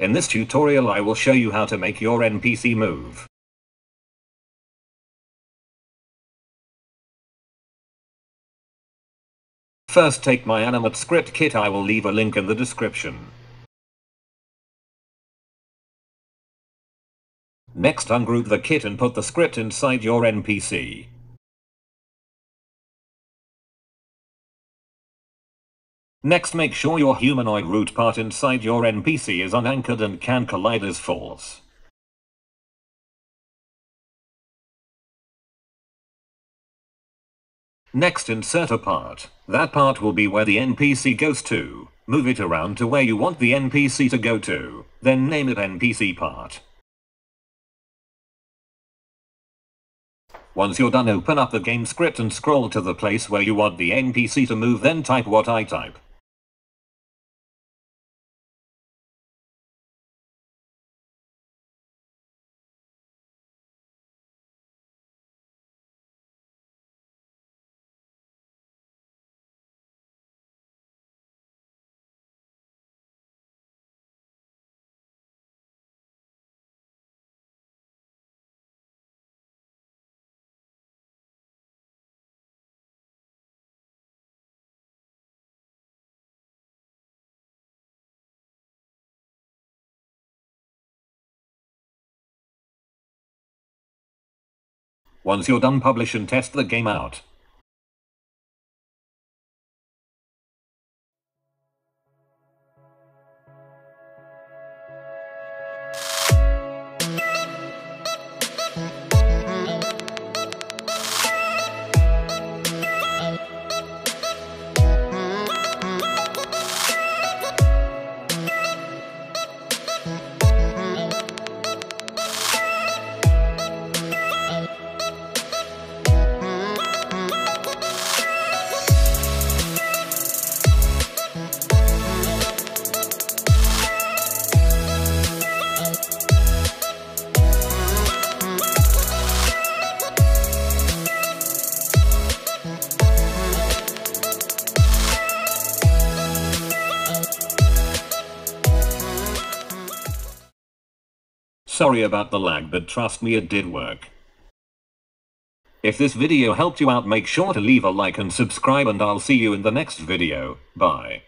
In this tutorial I will show you how to make your NPC move. First take my animate script kit I will leave a link in the description. Next ungroup the kit and put the script inside your NPC. Next make sure your humanoid root part inside your NPC is unanchored and can collide as false. Next insert a part. That part will be where the NPC goes to. Move it around to where you want the NPC to go to. Then name it NPC part. Once you're done open up the game script and scroll to the place where you want the NPC to move then type what I type. Once you're done publish and test the game out. Sorry about the lag but trust me it did work. If this video helped you out make sure to leave a like and subscribe and I'll see you in the next video. Bye.